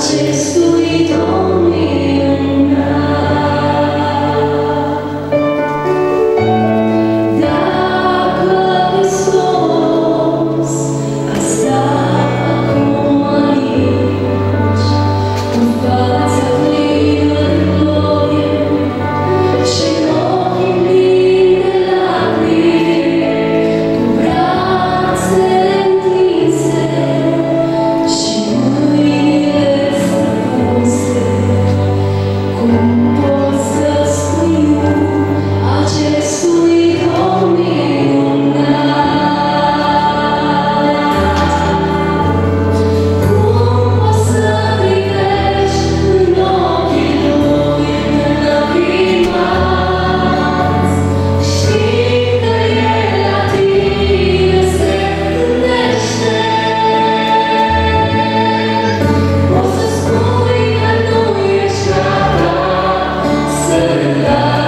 te. love.